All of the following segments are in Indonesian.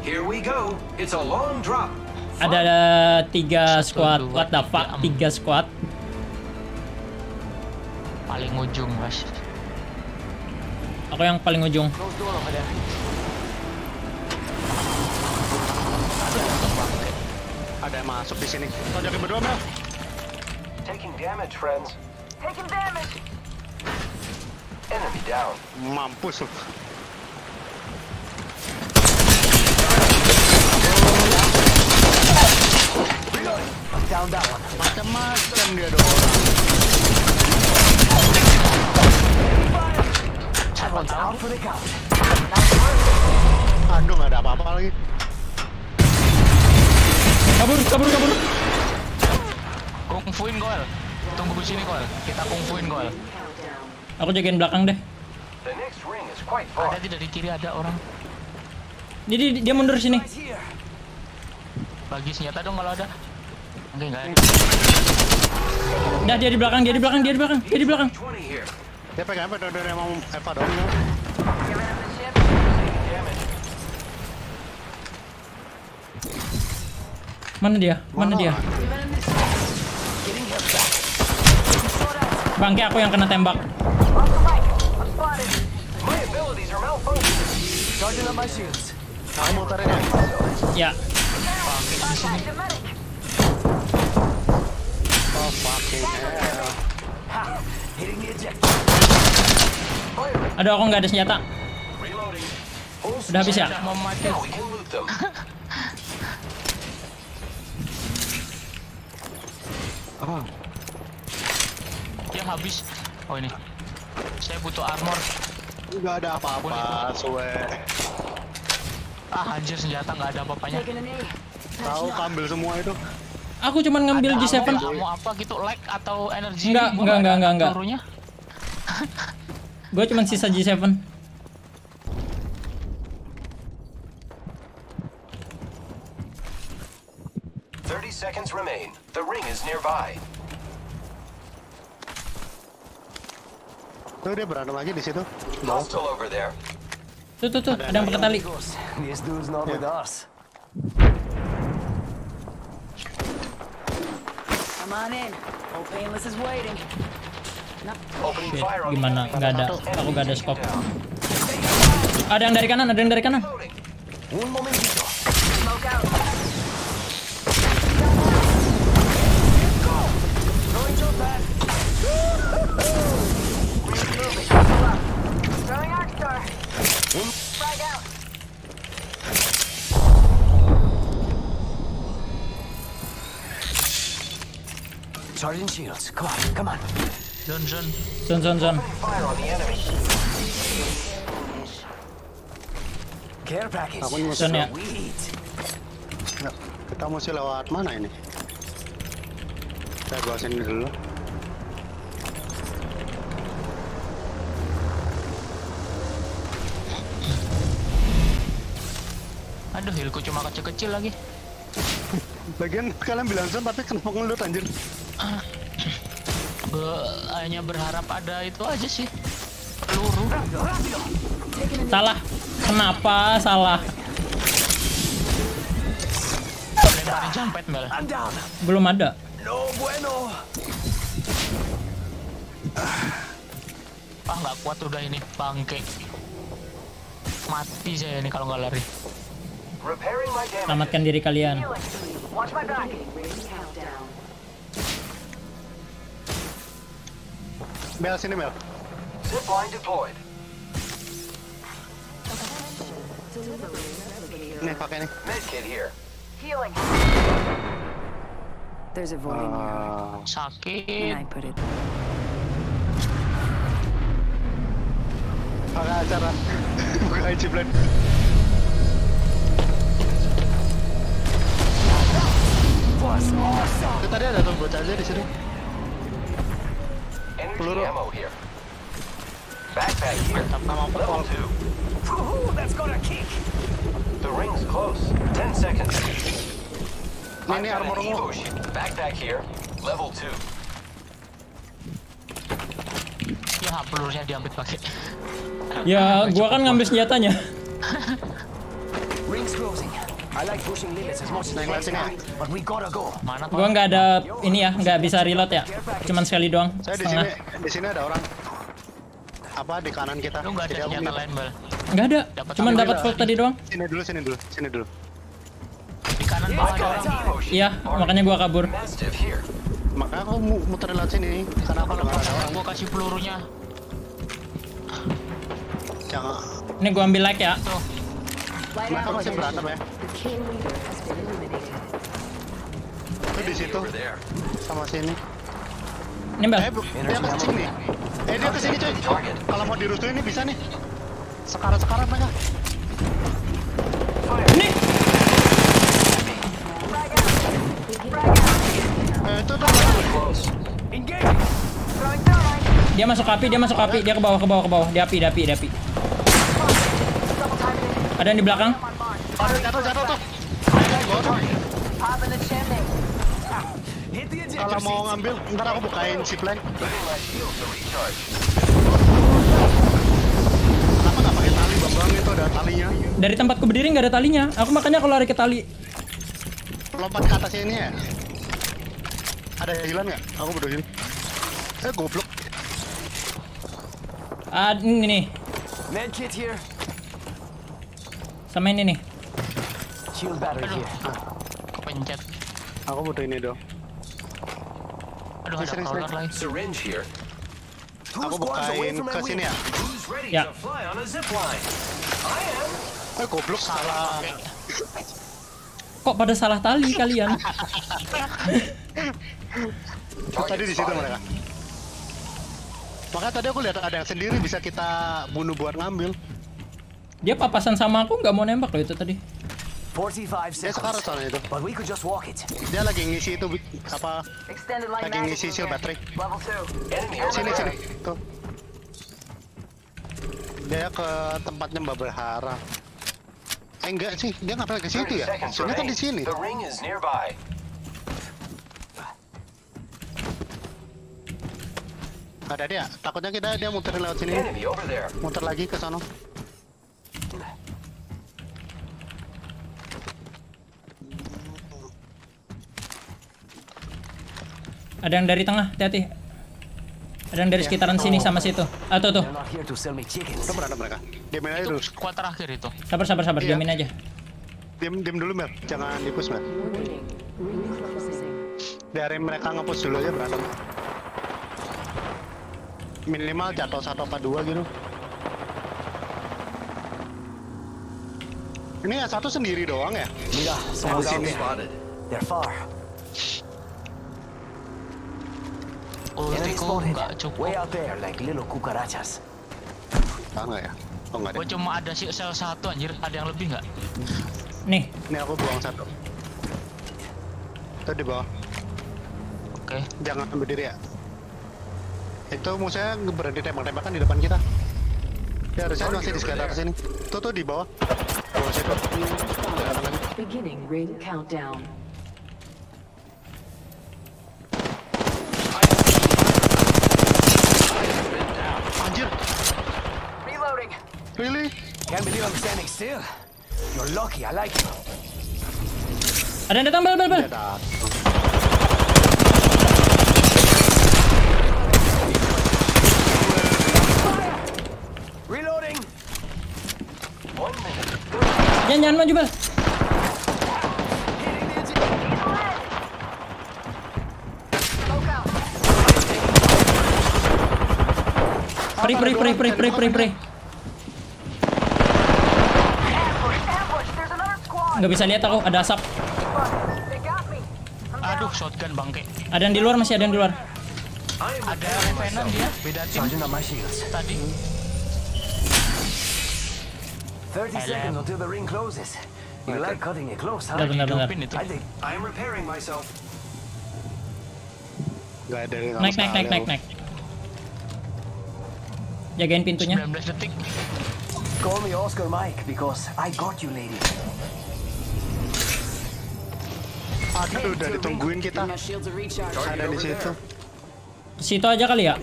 Here we go. It's a long drop. Ada ada tiga squad. What the tiga, fuck? Tiga squad. Paling ujung, Mas. Aku yang paling ujung. There. Ada yang masuk di sini. Tonjokin berdua, Mel. Taking damage, friends. Taking damage. Enemy down. Mampus lu. Down that one. Macam-macam dia the count. Aduh, nggak ada apa-apa lagi. Kabur, kabur, kabur. Kungfuin gol. Tunggu di sini gol. Kita kungfuin gol. Aku jagain belakang deh. Ada tidak di kiri ada orang. Jadi dia mundur sini. Bagi senjata dong kalau ada. Oke, enggak ada. Dah dia di belakang, dia di belakang, dia di belakang, dia di belakang. 20 here. Dia pegang apa? Udah udah mau Eva dong. Mana dia? Mana dia? Bangke aku yang kena tembak. Off aduh aku nggak ada senjata. Udah habis ya? Them. Dia habis. Oh ini. Saya butuh armor. Nggak ada apa-apa, suwe. Ah, anjir senjata nggak ada apa-apanya. Tahu kambil semua itu. Aku cuman ngambil Ada G7. ammo- ammo apa gitu, lag atau energi? Enggak, enggak, enggak, enggak, enggak. Gue cuman sisa G7. Thirty seconds remain. The ring is nearby. Tuh dia berantem lagi di situ. Hostile over there. Tuh tuh tuh, ada yang pakai tali. This dude's not with us. Come on in. Old Painless is waiting. Opening Shit, fire on the gimana? Nggak ada. Aku nggak ada scope. Ada yang dari kanan, ada yang dari kanan. Momentito. Smoke out. Charging shields. Come on, come on. Zon, zon. Zon zon zon. Fire on the enemy. Care package. Aku ini Zon ya. Nggak, Kita mesti lewat mana ini? Saya gua sini dulu. Aduh, hilku cuma kecil-kecil lagi. Lagian kalian bilang zone tapi kenapa ngelut anjir? Be- hanya berharap ada itu aja sih. Peluru. Salah. Kenapa salah? Belum ada. No bueno. Ah, nggak kuat udah ini. Bangke. Mati saya ini kalau nggak lari. Selamatkan diri kalian. Healing. Watch my back. Mel sini Mel. Zip line deployed. Nih pakai nih. Medkit here. Healing. There's a void in here. Ah, And Sakit. I put it. pakai acara. Buka. Was awesome. Itu tadi ada tuh bocah aja di sini. Energy Peluru. ammo here. Backpack here. Level two. Woohoo, that's got a kick. The ring's close. Ten seconds. I've nih got an armor Evo Backpack here. Level two. Ya, pelurunya diambil pakai. Ya, gua kan ngambil senjatanya. Ring's closing. Gua nggak ada ini ya, nggak bisa reload ya. Cuman sekali doang. Saya di sini, di sini ada orang. Apa di kanan kita? Lu nggak ada senjata lain, Bal. Nggak ada. Dapat Cuman apa? dapat volt tadi doang. Sini dulu, sini dulu, sini dulu. Di kanan bawah ada orang. Iya, makanya gua kabur. Makanya aku mu- muter lewat sini karena aku udah nggak ada orang. Gua kasih pelurunya. Jangan. Ini gua ambil like ya. Tuh, Mereka masih berantem ya. Itu di situ sama sini. Ini Bal. Eh, dia ke sini. Eh, dia ke sini coy. Kalau mau dirusuhin ini bisa nih. Sekarang-sekarang mereka. Ini. Eh, itu tuh. Dia masuk api, dia masuk api, dia ke bawah, ke bawah, ke bawah. Di api, di api, di api. Ada yang di belakang. Jatuh, jatuh tuh. Kalau mau ngambil, ntar aku bukain si plank. Kenapa nggak pakai tali bang bang itu ada talinya. Dari tempatku berdiri nggak ada talinya. Aku makanya kalau lari ke tali. Lompat ke atas ini ya. Ada healan nggak? Aku butuh heal. Eh goblok. Ah, ini nih. Med kit here. Sama ini nih. Shield battery Aduh. here. kepencet. Aku butuh ini dong. Aduh, ada crawler lagi. Syringe here. Aku bukain ke sini ya. Who's ready Yeah. to fly on a zip line? I am. Eh goblok salah. Kok pada salah tali kalian? Tadi di situ mereka. Makanya tadi aku lihat ada yang sendiri bisa kita bunuh buat ngambil. Dia papasan sama aku nggak mau nembak loh itu tadi. 45 Dia sekarang seconds. soalnya itu. But we could just walk it. Dia lagi ngisi itu apa? Lagi ngisi is shield here. battery. Level 2. Enemy over Sini sini. Tuh. Dia ke tempatnya Mbak Berhara. Eh enggak sih, dia ngapain ke situ 30 ya? Sebenarnya kan di sini. The ring is nearby. Ada dia. Takutnya kita dia muter lewat sini. Muter lagi ke sana. Ada yang dari tengah, hati-hati. Ada yang dari sekitaran sini sama situ. Ah tuh. Itu berada mereka. Diamin aja Itu dulu. squad terakhir itu. Sabar sabar sabar, Iya. diamin aja. Diam diam dulu Mer. Jangan dipus Mer. Dari mereka ngepus dulu aja berantem. Minimal jatuh satu apa dua gitu. Ini yang satu sendiri doang ya? Someone's out sini. They're far. Enemy spotted. nggak Way cukup. out there, like little cucarachas. Ah enggak ya? Oh enggak Gua deh. cuma ada sih sel satu anjir. Ada yang lebih nggak? Nih, Ini aku buang satu. Itu di bawah. Oke. Jangan berdiri ya. Itu musuhnya berhenti tembak-tembakan di depan kita. Ya harusnya masih di sekitar sini. Tuh tuh di bawah. Bawah situ. Beginning ring countdown. Anjir, Reloading. Really? Can't believe I'm standing still. You're lucky, I like you. ada yang datang bel bel bel. Reloading! Jangan jangan maju bel. Peri peri peri peri peri peri peri. Ambush, ambush. There's another squad. Nggak bisa lihat aku, ada asap. I'm Aduh, shotgun bangke. Ada yang di luar masih ada yang di luar. Ada Revenant dia, beda tim Charging up my shields. tadi. 30 Hello. seconds until the ring closes. You like cutting it close, huh? Bentar bentar bentar. I think. I am repairing myself. Gak ada yang Naik naik naik naik naik. Jagain pintunya. 19 detik. Call me Oscar Mike because I got you, lady. Aduh, udah ditungguin kita. Ada di situ. Situ aja kali ya.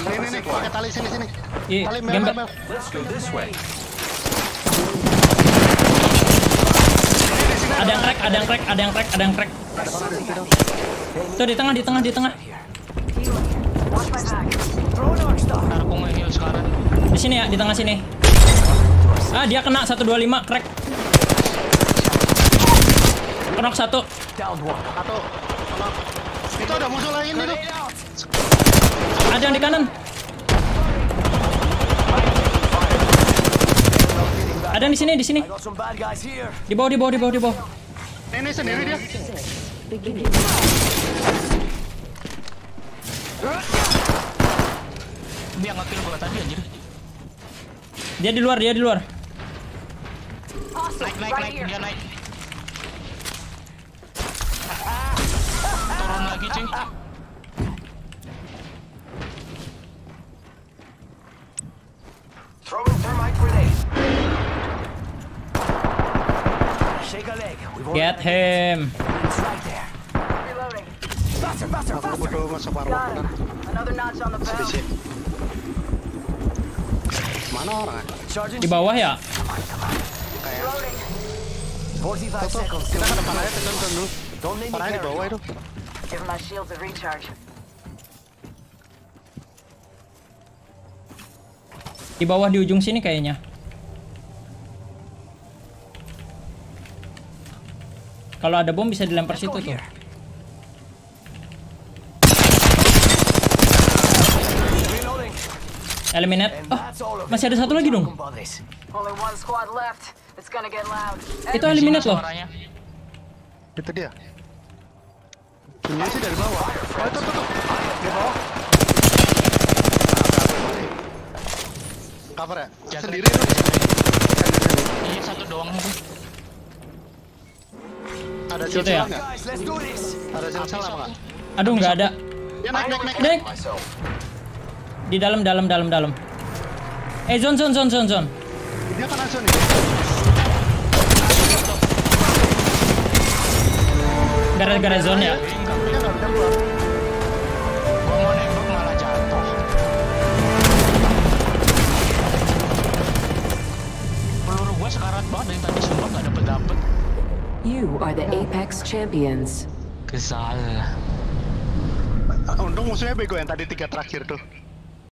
ini nih nih, pakai tali sini sini. Iya, tali mel, mel. Ada yang crack, ada yang crack, ada yang crack, ada yang crack. Tuh di tengah, di tengah, di tengah. Di sini ya, di tengah sini. Ah, dia kena 125 crack. Knock satu. Itu ada musuh lain itu. Ada yang di kanan. Ada yang di sini, di sini. Di bawah, di bawah, di bawah, di bawah. Ini sendiri dia. Dia yang nge-kill gua tadi anjir. Dia di luar, dia di luar. Naik, naik, naik. Dia naik. Turun lagi cuy. Throwing thermite grenade. Shake a leg. We've already Get him. It's right there. Reloading. Faster, faster, Aku faster. butuh masuk Got armor him. Another notch on the Di belt. sini. Mana orang? Di bawah ya? Kayak. Reloading. 45 Tuh, seconds. kita ke depan aja tonton dulu. Don't make me Parahnya di bawah itu. Give my shields a recharge. Di bawah di ujung sini kayaknya. Kalau ada bom bisa dilempar situ tuh. Eliminate. Oh, masih ada satu lagi dong. Itu eliminate loh. Itu dia. Ini sih dari bawah. Oh, itu tuh tuh. Di bawah. Cover ya? Jangan Sendiri itu. Iya satu doang. Ada Situ silsilah ya? Ada silsilah apa nggak? Aduh, nggak ada. Ya naik naik naik. Naik. Di dalam, dalam, dalam, dalam. Eh, zone, zone, zone, zone, zone. Dia kan langsung nih. Gara-gara zone ya. Dia nggak bisa keluar. Gua mau nembak malah jatuh. Peluru gua sekarat banget dari tadi sumpah nggak dapet dapet. You are the Apex champions. Kesal. Untung musuhnya bego yang tadi tiga terakhir tuh.